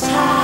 highest high,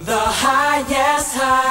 The highest high.